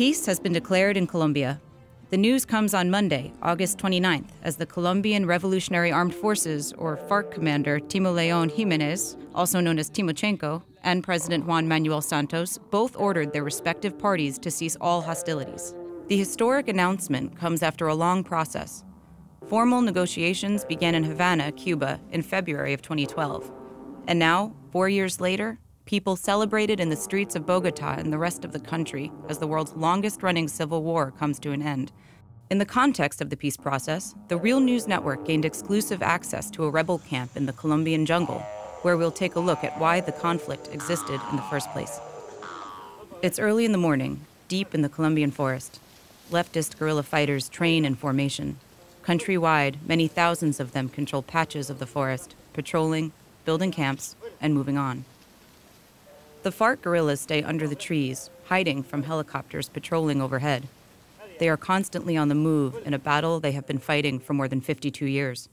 Peace has been declared in Colombia. The news comes on Monday, August 29th, as the Colombian Revolutionary Armed Forces, or FARC commander Timoleon Jimenez, also known as Timochenko, and President Juan Manuel Santos both ordered their respective parties to cease all hostilities. The historic announcement comes after a long process. Formal negotiations began in Havana, Cuba, in February of 2012. And now, four years later, people celebrated in the streets of Bogota and the rest of the country as the world's longest running civil war comes to an end. In the context of the peace process, the Real News Network gained exclusive access to a rebel camp in the Colombian jungle, where we'll take a look at why the conflict existed in the first place. It's early in the morning, deep in the Colombian forest. Leftist guerrilla fighters train in formation. Countrywide, many thousands of them control patches of the forest, patrolling, building camps, and moving on. The FARC guerrillas stay under the trees, hiding from helicopters patrolling overhead. They are constantly on the move in a battle they have been fighting for more than 52 years.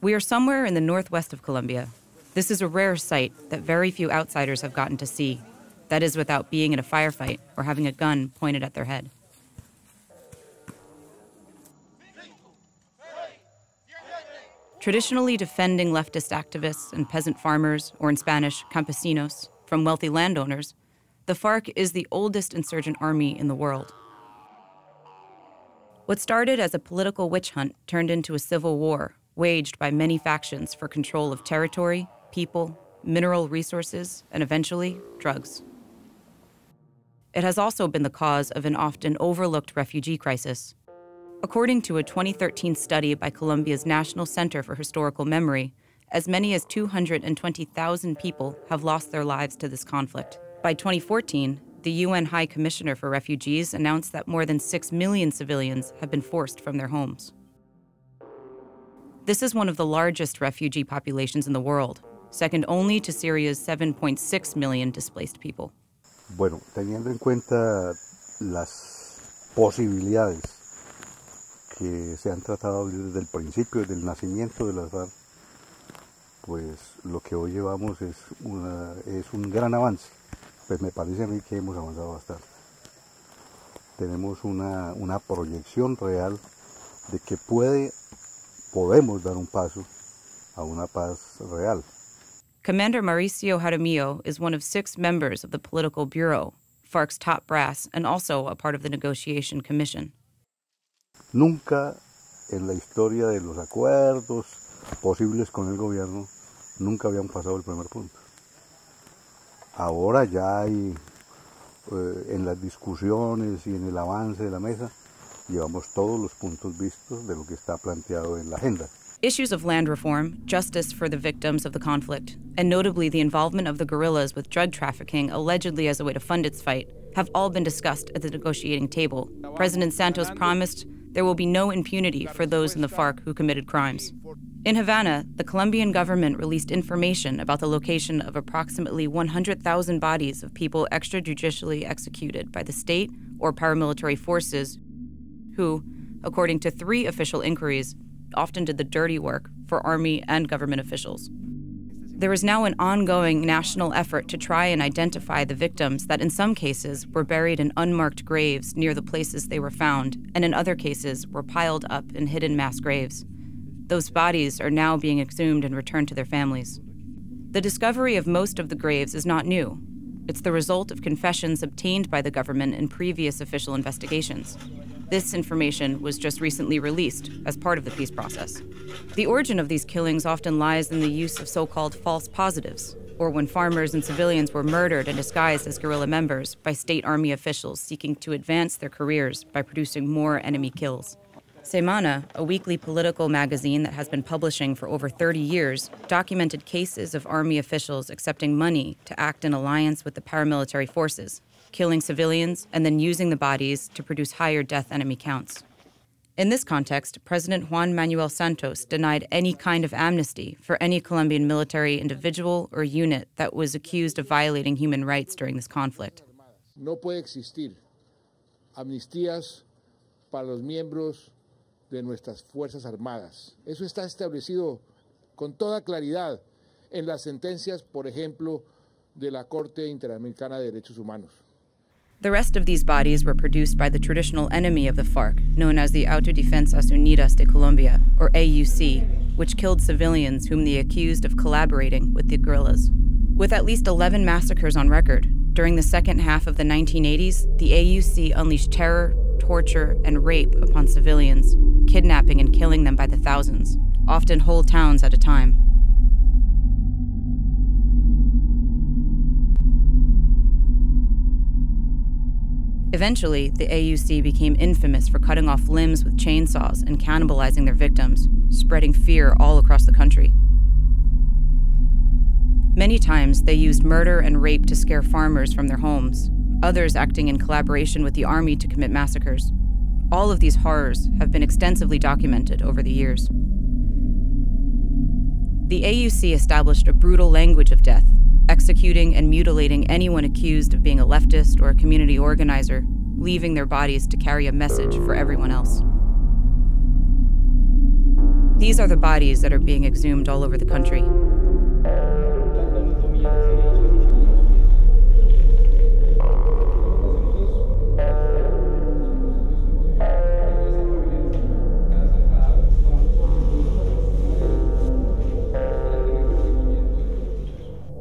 We are somewhere in the northwest of Colombia. This is a rare sight that very few outsiders have gotten to see. That is, without being in a firefight or having a gun pointed at their head. Traditionally defending leftist activists and peasant farmers, or in Spanish, campesinos, from wealthy landowners, the FARC is the oldest insurgent army in the world. What started as a political witch hunt turned into a civil war waged by many factions for control of territory, people, mineral resources, and eventually, drugs. It has also been the cause of an often overlooked refugee crisis. According to a 2013 study by Colombia's National Center for Historical Memory, as many as 220,000 people have lost their lives to this conflict. By 2014, the UN High Commissioner for Refugees announced that more than 6 million civilians have been forced from their homes. This is one of the largest refugee populations in the world, second only to Syria's 7.6 million displaced people. Bueno, teniendo en cuenta las posibilidades que se han tratado desde el principio, desde el nacimiento de las FARC, pues lo que hoy llevamos es, una, es un gran avance. Pues me parece a mí que hemos avanzado bastante. Tenemos una, una proyección real de que puede, podemos dar un paso a una paz real. Commander Mauricio Jaramillo is one of six members of the Political Bureau, FARC's top brass, and also a part of the negotiation commission. Nunca en la historia de los acuerdos posibles con el gobierno, nunca habían pasado el primer punto. Ahora ya hay, eh, en las discusiones y en el avance de la mesa, llevamos todos los puntos vistos de lo que está planteado en la agenda. Issues of land reform, justice for the victims of the conflict, and notably the involvement of the guerrillas with drug trafficking allegedly as a way to fund its fight, have all been discussed at the negotiating table. President Santos promised there will be no impunity for those in the FARC who committed crimes. In Havana, the Colombian government released information about the location of approximately 100,000 bodies of people extrajudicially executed by the state or paramilitary forces who, according to three official inquiries, often did the dirty work for army and government officials. There is now an ongoing national effort to try and identify the victims that, in some cases, were buried in unmarked graves near the places they were found, and in other cases, were piled up in hidden mass graves. Those bodies are now being exhumed and returned to their families. The discovery of most of the graves is not new. It's the result of confessions obtained by the government in previous official investigations. This information was just recently released as part of the peace process. The origin of these killings often lies in the use of so called false positives, or when farmers and civilians were murdered and disguised as guerrilla members by state army officials seeking to advance their careers by producing more enemy kills. Semana, a weekly political magazine that has been publishing for over 30 years, documented cases of army officials accepting money to act in alliance with the paramilitary forces killing civilians, and then using the bodies to produce higher death enemy counts. In this context, President Juan Manuel Santos denied any kind of amnesty for any Colombian military individual or unit that was accused of violating human rights during this conflict. No puede existir amnistías para los miembros de nuestras Fuerzas Armadas. Eso está establecido con toda claridad en las sentencias, por ejemplo, de la Corte Interamericana de Derechos Humanos. The rest of these bodies were produced by the traditional enemy of the FARC, known as the Autodefensas Unidas de Colombia, or AUC, which killed civilians whom they accused of collaborating with the guerrillas. With at least 11 massacres on record, during the second half of the 1980s, the AUC unleashed terror, torture, and rape upon civilians, kidnapping and killing them by the thousands, often whole towns at a time. Eventually, the AUC became infamous for cutting off limbs with chainsaws and cannibalizing their victims, spreading fear all across the country. Many times, they used murder and rape to scare farmers from their homes, others acting in collaboration with the army to commit massacres. All of these horrors have been extensively documented over the years. The AUC established a brutal language of death, executing and mutilating anyone accused of being a leftist or a community organizer, leaving their bodies to carry a message for everyone else. These are the bodies that are being exhumed all over the country.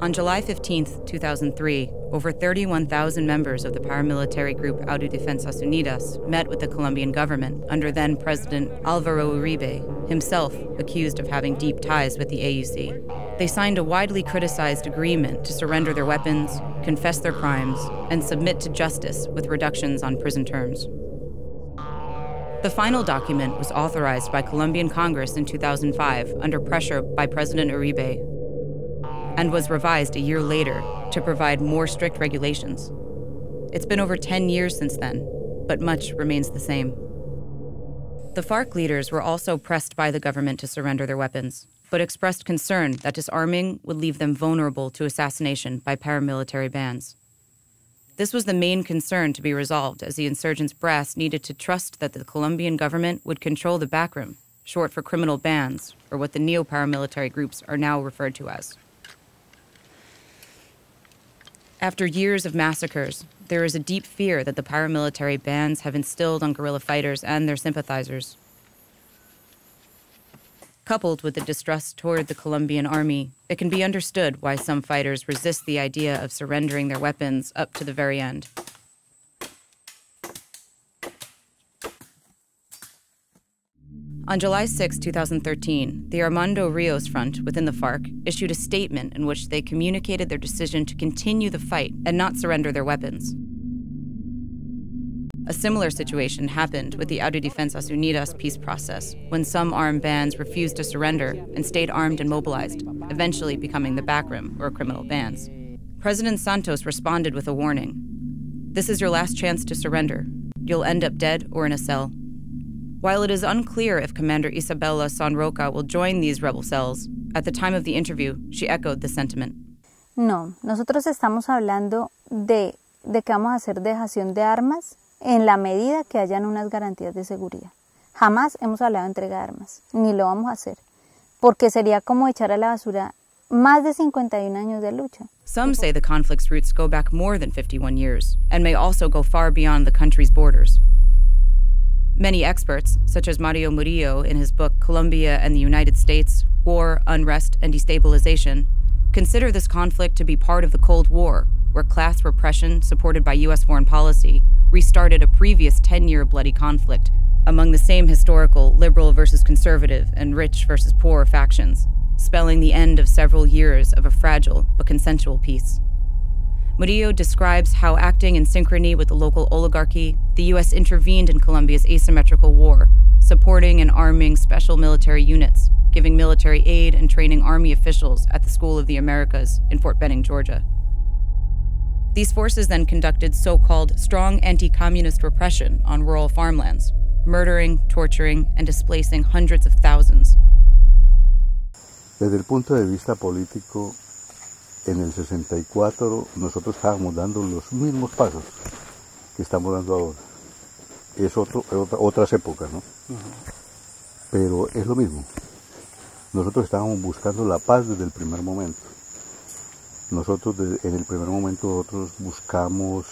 On July 15, 2003, over 31,000 members of the paramilitary group Autodefensas Unidas met with the Colombian government under then President Alvaro Uribe, himself accused of having deep ties with the AUC. They signed a widely criticized agreement to surrender their weapons, confess their crimes, and submit to justice with reductions on prison terms. The final document was authorized by Colombian Congress in 2005 under pressure by President Uribe and was revised a year later to provide more strict regulations. It's been over 10 years since then, but much remains the same. The FARC leaders were also pressed by the government to surrender their weapons, but expressed concern that disarming would leave them vulnerable to assassination by paramilitary bands. This was the main concern to be resolved as the insurgents' brass needed to trust that the Colombian government would control the BACRIM, short for criminal bands, or what the neo paramilitary groups are now referred to as. After years of massacres, there is a deep fear that the paramilitary bands have instilled on guerrilla fighters and their sympathizers. Coupled with the distrust toward the Colombian army, it can be understood why some fighters resist the idea of surrendering their weapons up to the very end. On July 6, 2013, the Armando Rios Front within the FARC issued a statement in which they communicated their decision to continue the fight and not surrender their weapons. A similar situation happened with the Autodefensas Unidas peace process when some armed bands refused to surrender and stayed armed and mobilized, eventually becoming the BACRIM or criminal bands. President Santos responded with a warning This is your last chance to surrender. You'll end up dead or in a cell. While it is unclear if Commander Isabella Sanroque will join these rebel cells, at the time of the interview, she echoed the sentiment. No, nosotros estamos hablando de, de que vamos a hacer dejación de armas en la medida que hayan unas garantías de seguridad. Jamás hemos hablado de entrega de armas, ni lo vamos a hacer, porque sería como echar a la basura más de 51 años de lucha. Some say the conflict's roots go back more than 51 years and may also go far beyond the country's borders. Many experts, such as Mario Murillo in his book Colombia and the United States War, Unrest, and Destabilization, consider this conflict to be part of the Cold War, where class repression, supported by U.S. foreign policy, restarted a previous 10 year bloody conflict among the same historical liberal versus conservative and rich versus poor factions, spelling the end of several years of a fragile but consensual peace. Murillo describes how, acting in synchrony with the local oligarchy, the U.S. intervened in Colombia's asymmetrical war, supporting and arming special military units, giving military aid and training Army officials at the School of the Americas in Fort Benning, Georgia. These forces then conducted so called strong anti communist repression on rural farmlands, murdering, torturing, and displacing hundreds of thousands. Desde el punto de vista político, en el 64 nosotros estábamos dando los mismos pasos que estamos dando ahora. Es otras épocas, ¿no? Pero es lo mismo. Nosotros estábamos buscando la paz desde el primer momento. Nosotros en el primer momento nosotros buscamos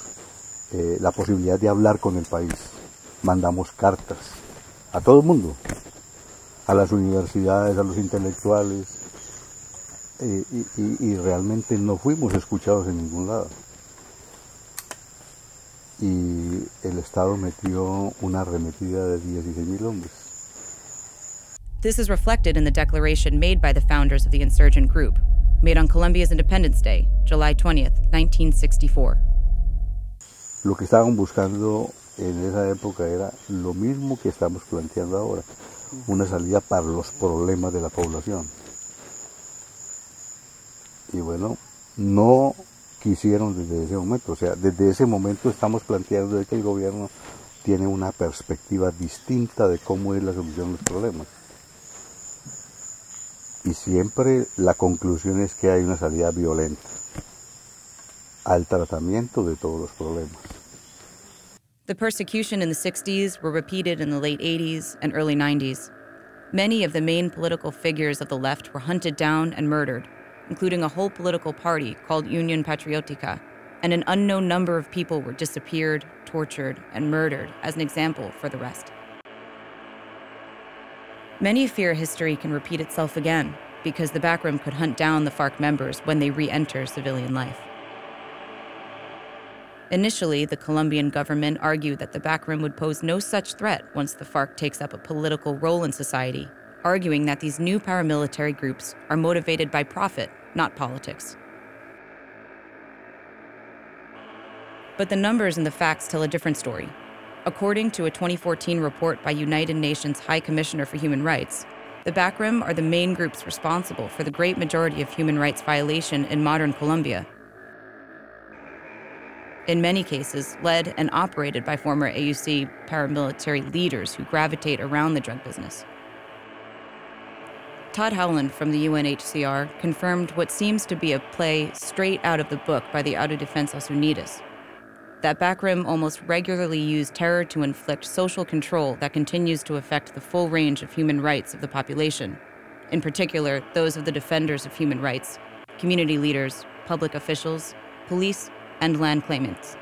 eh, la posibilidad de hablar con el país. Mandamos cartas a todo el mundo, a las universidades, a los intelectuales, eh, y, y, y, realmente no fuimos escuchados en ningún lado. Y el Estado metió una arremetida de 16.000 hombres. This is reflected in the declaration made by the founders of the insurgent group, made on Colombia's Independence Day, July 20th, 1964. Lo que estaban buscando en esa época era lo mismo que estamos planteando ahora, una salida para los problemas de la población. Y bueno, no quisieron desde ese momento, o sea, desde ese momento estamos planteando que el gobierno tiene una perspectiva distinta de cómo es la solución de los problemas. Y siempre la conclusión es que hay una salida violenta al tratamiento de todos los problemas. The persecution in the 60s were repeated in the late 80s and early 90s. Many of the main political figures of the left were hunted down and murdered, including a whole political party called Union Patriotica, and an unknown number of people were disappeared, tortured, and murdered as an example for the rest. Many fear history can repeat itself again because the BACRIM could hunt down the FARC members when they re enter civilian life. Initially, the Colombian government argued that the BACRIM would pose no such threat once the FARC takes up a political role in society, arguing that these new paramilitary groups are motivated by profit, not politics. But the numbers and the facts tell a different story. According to a 2014 report by United Nations High Commissioner for Human Rights, the BACRIM are the main groups responsible for the great majority of human rights violation in modern Colombia in many cases led and operated by former AUC paramilitary leaders who gravitate around the drug business. Todd Howland from the UNHCR confirmed what seems to be a play straight out of the book by the Autodefensas Unidas. That BACRIM almost regularly used terror to inflict social control that continues to affect the full range of human rights of the population, in particular, those of the defenders of human rights, community leaders, public officials, police, and land claimants.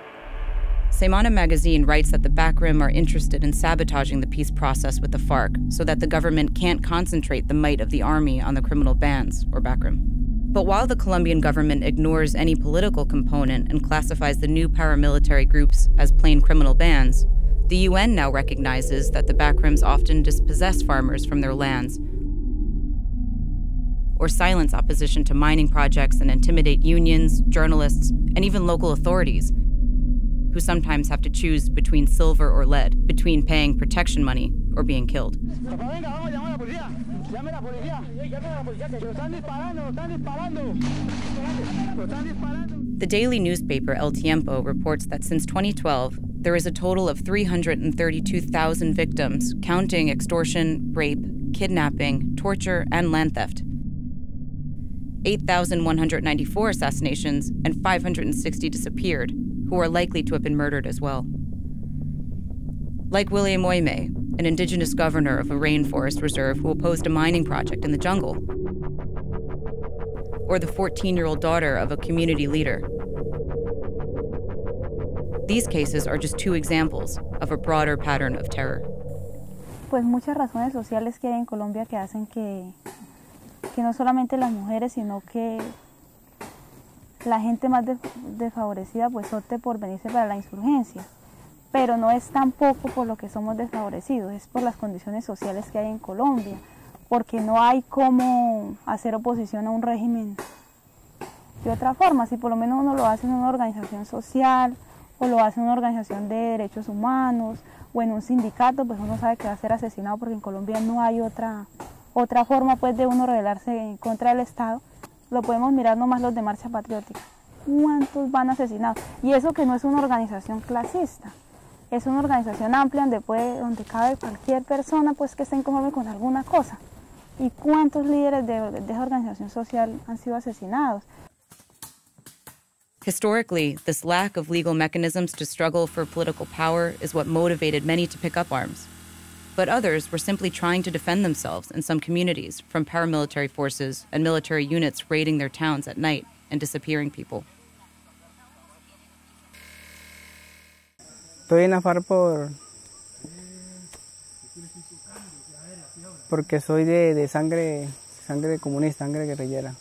Semana magazine writes that the BACRIM are interested in sabotaging the peace process with the FARC so that the government can't concentrate the might of the army on the criminal bands, or BACRIM. But while the Colombian government ignores any political component and classifies the new paramilitary groups as plain criminal bands, the UN now recognizes that the BACRIMs often dispossess farmers from their lands or silence opposition to mining projects and intimidate unions, journalists, and even local authorities, who sometimes have to choose between silver or lead, between paying protection money or being killed. The daily newspaper El Tiempo reports that since 2012, there is a total of 332,000 victims, counting extortion, rape, kidnapping, torture, and land theft. 8,194 assassinations, and 560 disappeared, who are likely to have been murdered as well. Like William Oime, an indigenous governor of a rainforest reserve who opposed a mining project in the jungle, or the 14 year old daughter of a community leader. These cases are just two examples of a broader pattern of terror. Pues muchas razones sociales que hay en Colombia que hacen que que no solamente las mujeres, sino que la gente más desfavorecida pues opte por venirse para la insurgencia. Pero no es tampoco por lo que somos desfavorecidos, es por las condiciones sociales que hay en Colombia, porque no hay cómo hacer oposición a un régimen de otra forma. Si por lo menos uno lo hace en una organización social o lo hace en una organización de derechos humanos o en un sindicato, pues uno sabe que va a ser asesinado porque en Colombia no hay otra otra forma pues de uno rebelarse contra del Estado, lo podemos mirar nomás los de Marcha Patriótica. ¿Cuántos van asesinados? Y eso que no es una organización clasista, es una organización amplia donde, puede, donde cabe cualquier persona pues que esté inconforme con alguna cosa. ¿Y cuántos líderes de, de esa organización social han sido asesinados? Historically, this lack of legal mechanisms to struggle for political power is what motivated many to pick up arms but others were simply trying to defend themselves in some communities from paramilitary forces and military units raiding their towns at night and disappearing people. Estoy en la FARC por porque soy de, de sangre sangre comunista, sangre guerrillera.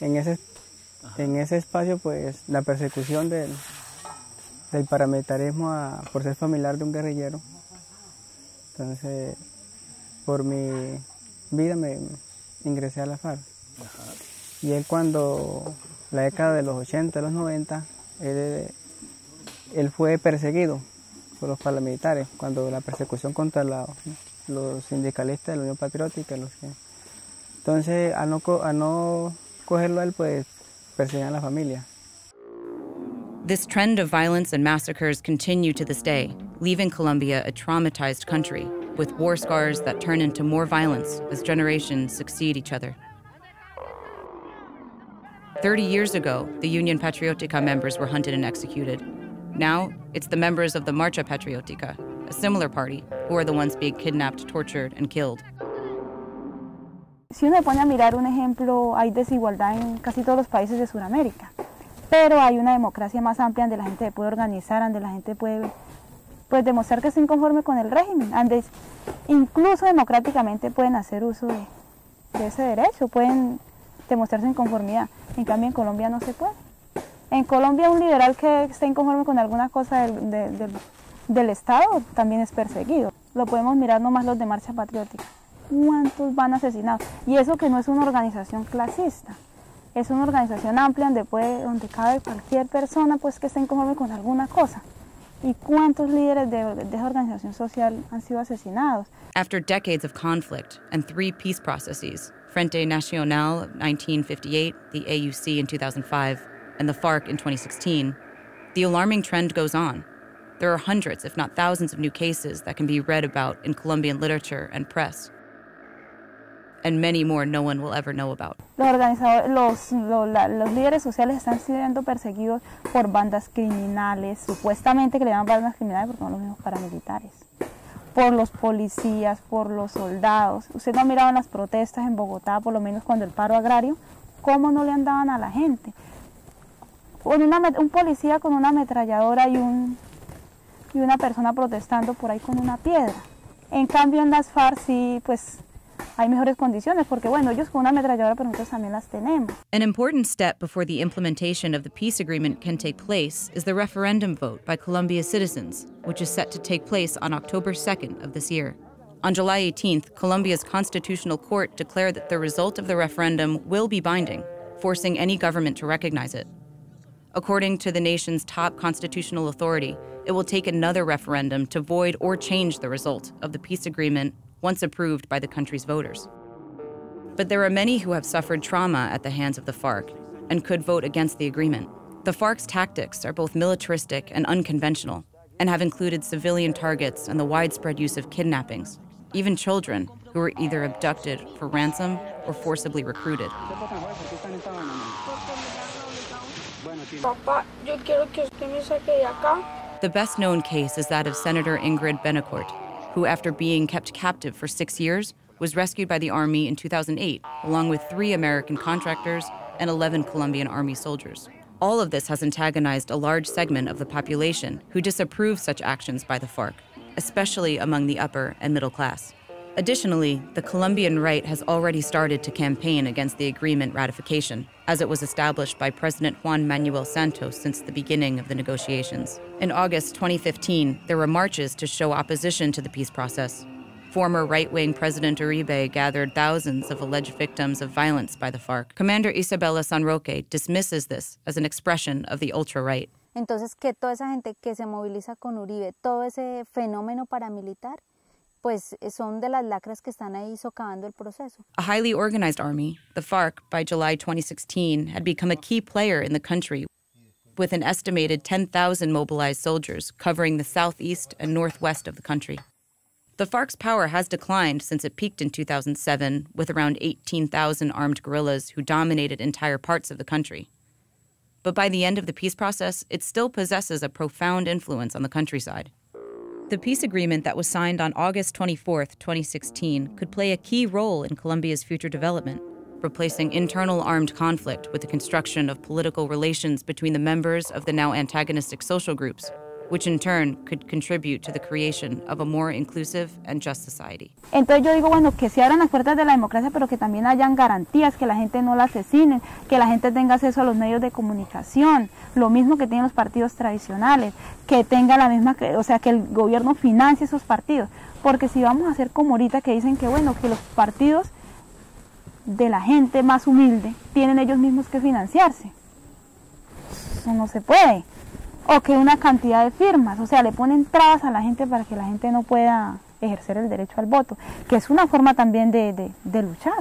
En ese en ese espacio pues la persecución del, del paramilitarismo a- por ser familiar de un guerrillero. Entonces, por mi vida me ingresé a la FARC. Y él cuando, la década de los 80, de los 90, él, fue perseguido por los paramilitares, cuando la persecución contra la- los sindicalistas de la Unión Patriótica. Los que, entonces, a no, a no cogerlo a él, pues perseguían a la familia. This trend of violence and massacres continue to this day, leaving Colombia a traumatized country with war scars that turn into more violence as generations succeed each other. 30 years ago, the Union Patriotica members were hunted and executed. Now, it's the members of the Marcha Patriotica, a similar party, who are the ones being kidnapped, tortured, and killed. Si uno pone a mirar un ejemplo, hay desigualdad en casi todos los países de Sudamérica, pero hay una democracia más amplia donde la gente puede organizar, donde la gente puede pues, demostrar que está inconforme con el régimen, donde incluso democráticamente pueden hacer uso de, ese derecho, pueden demostrar su inconformidad. En cambio, en Colombia no se puede. En Colombia, un liberal que está inconforme con alguna cosa del, de- del- del Estado también es perseguido. Lo podemos mirar nomás los de Marcha Patriótica. ¿Cuántos van asesinados? Y eso que no es una organización clasista, es una organización amplia donde, puede, donde cabe cualquier persona pues, que esté inconforme con alguna cosa. ¿Y cuántos líderes de, de organización social han sido asesinados? After decades of conflict and three peace processes Frente Nacional of 1958, the AUC in 2005, and the FARC in 2016 the alarming trend goes on. There are hundreds, if not thousands, of new cases that can be read about in Colombian literature and press. And many more no one will ever know about. Los, organizadores, los, los, los líderes sociales están siendo perseguidos por bandas criminales, supuestamente que le llaman bandas criminales porque son los mismos paramilitares, por los policías, por los soldados. Usted no ha mirado en las protestas en Bogotá, por lo menos cuando el paro agrario, cómo no le andaban a la gente. Con una un policía con una ametralladora y, un, y una persona protestando por ahí con una piedra. En cambio en las FARC sí, pues hay mejores condiciones, porque bueno, ellos con una ametralladora, pero nosotros también las tenemos. An important step before the implementation of the peace agreement can take place is the referendum vote by Colombia's citizens, which is set to take place on October 2nd of this year. On July 18th, Colombia's constitutional court declared that the result of the referendum will be binding, forcing any government to recognize it. According to the nation's top constitutional authority, it will take another referendum to void or change the result of the peace agreement once approved by the country's voters. But there are many who have suffered trauma at the hands of the FARC and could vote against the agreement. The FARC's tactics are both militaristic and unconventional and have included civilian targets and the widespread use of kidnappings, even children who were either abducted for ransom or forcibly recruited. Papá, yo quiero que usted me saque de acá. The best known case is that of Senator Ingrid Betancourt, who, after being kept captive for six years, was rescued by the Army in 2008, along with three American contractors and 11 Colombian Army soldiers. All of this has antagonized a large segment of the population who disapprove such actions by the FARC, especially among the upper and middle class. Additionally, the Colombian right has already started to campaign against the agreement ratification, as it was established by President Juan Manuel Santos since the beginning of the negotiations. In August 2015, there were marches to show opposition to the peace process. Former right wing President Uribe gathered thousands of alleged victims of violence by the FARC. Commander Isabella Sanroque dismisses this as an expression of the ultra right. Entonces, que toda esa gente que se moviliza con Uribe, todo ese fenómeno paramilitar, pues eh, son de las lacras que están ahí socavando el proceso. A highly organized army, the FARC, by July 2016, had become a key player in the country, with an estimated 10,000 mobilized soldiers covering the southeast and northwest of the country. The FARC's power has declined since it peaked in 2007, with around 18,000 armed guerrillas who dominated entire parts of the country. But by the end of the peace process, it still possesses a profound influence on the countryside. The peace agreement that was signed on August 24, 2016, could play a key role in Colombia's future development, replacing internal armed conflict with the construction of political relations between the members of the now antagonistic social groups, which in turn could contribute to the creation of a more inclusive and just society. Entonces yo digo, bueno, que se abran las puertas de la democracia, pero que también hayan garantías, que la gente no la asesinen, que la gente tenga acceso a los medios de comunicación, lo mismo que tienen los partidos tradicionales, que tenga la misma, o sea, que el gobierno financie esos partidos, porque si vamos a hacer como ahorita que dicen que bueno, que los partidos de la gente más humilde tienen ellos mismos que financiarse. Eso no se puede o que una cantidad de firmas, o sea, le ponen trabas a la gente para que la gente no pueda ejercer el derecho al voto, que es una forma también de, de, luchar.